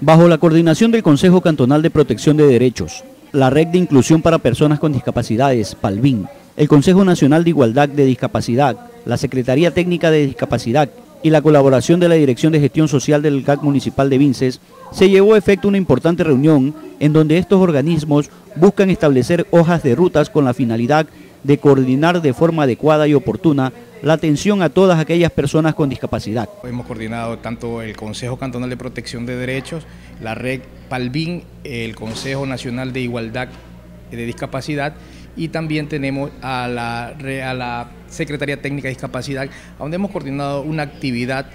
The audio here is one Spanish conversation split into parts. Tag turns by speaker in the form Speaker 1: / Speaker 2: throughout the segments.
Speaker 1: Bajo la coordinación del Consejo Cantonal de Protección de Derechos, la Red de Inclusión para Personas con Discapacidades, PALVIN, el Consejo Nacional de Igualdad de Discapacidad, la Secretaría Técnica de Discapacidad y la colaboración de la Dirección de Gestión Social del GAC Municipal de Vinces, se llevó a efecto una importante reunión en donde estos organismos buscan establecer hojas de rutas con la finalidad de coordinar de forma adecuada y oportuna la atención a todas aquellas personas con discapacidad.
Speaker 2: Hemos coordinado tanto el Consejo Cantonal de Protección de Derechos, la red PALVIN, el Consejo Nacional de Igualdad de Discapacidad y también tenemos a la, a la Secretaría Técnica de Discapacidad, donde hemos coordinado una actividad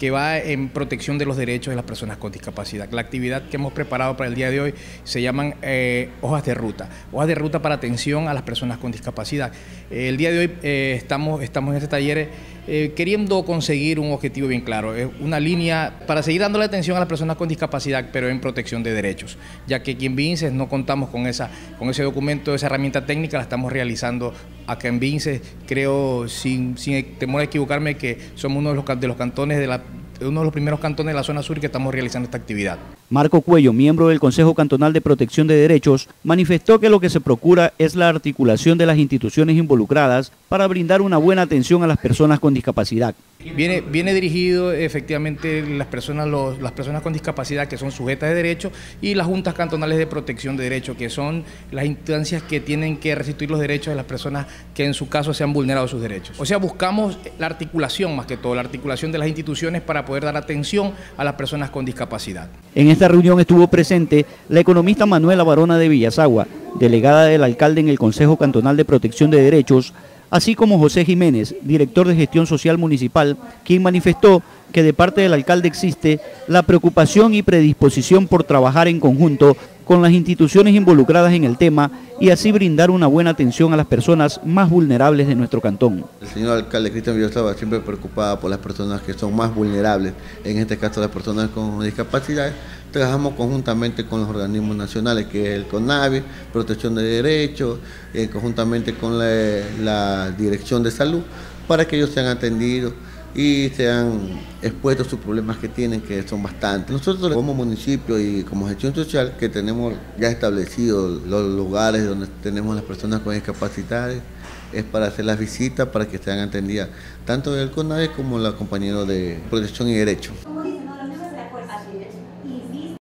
Speaker 2: que va en protección de los derechos de las personas con discapacidad. La actividad que hemos preparado para el día de hoy se llaman eh, hojas de ruta, hojas de ruta para atención a las personas con discapacidad. el día de hoy eh, estamos, estamos en este taller eh, queriendo conseguir un objetivo bien claro, es una línea para seguir dándole atención a las personas con discapacidad, pero en protección de derechos, ya que aquí en Vinces no contamos con, esa, con ese documento, esa herramienta técnica, la estamos realizando acá en Vinces, creo sin, sin temor a equivocarme que somos uno de los, de los cantones de la uno de los primeros cantones de la zona sur que estamos realizando esta actividad.
Speaker 1: Marco Cuello, miembro del Consejo Cantonal de Protección de Derechos, manifestó que lo que se procura es la articulación de las instituciones involucradas para brindar una buena atención a las personas con discapacidad.
Speaker 2: Viene, viene dirigido efectivamente las personas, las personas con discapacidad que son sujetas de derecho y las juntas cantonales de protección de derechos, que son las instancias que tienen que restituir los derechos de las personas que en su caso se han vulnerado sus derechos. O sea, buscamos la articulación más que todo, la articulación de las instituciones para poder dar atención a las personas con discapacidad.
Speaker 1: En esta reunión estuvo presente la economista Manuela Barona de Villasagua, delegada del alcalde en el Consejo Cantonal de Protección de Derechos, así como José Jiménez, director de gestión social municipal, quien manifestó que de parte del alcalde existe la preocupación y predisposición por trabajar en conjunto con las instituciones involucradas en el tema y así brindar una buena atención a las personas más vulnerables de nuestro cantón.
Speaker 3: El señor alcalde Cristian Villasaba siempre preocupado por las personas que son más vulnerables, en este caso las personas con discapacidad. Trabajamos conjuntamente con los organismos nacionales, que es el CONAVI, Protección de Derechos, eh, conjuntamente con la Dirección de Salud, para que ellos sean atendidos y se han expuesto sus problemas que tienen, que son bastantes. Nosotros como municipio y como gestión social, que tenemos ya establecidos los lugares donde tenemos las personas con discapacidades, es para hacer las visitas, para que sean atendidas tanto el CONADE como la compañera de protección y derechos.